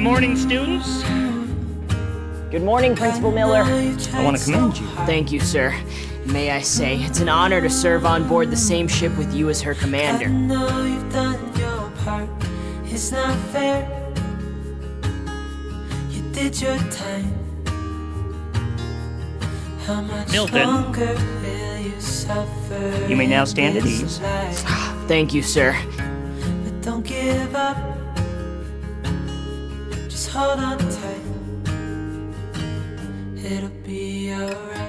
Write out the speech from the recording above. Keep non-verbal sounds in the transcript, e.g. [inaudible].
Good morning, students. Good morning, Principal Miller. I want to commend you. Thank you, sir. May I say, it's an honor to serve on board the same ship with you as her commander. I know you've done your part. It's not fair. You did your time. How much Milton. longer will you suffer? You may now stand at ease. [sighs] Thank you, sir. But don't give up. Just hold on tight. It'll be alright.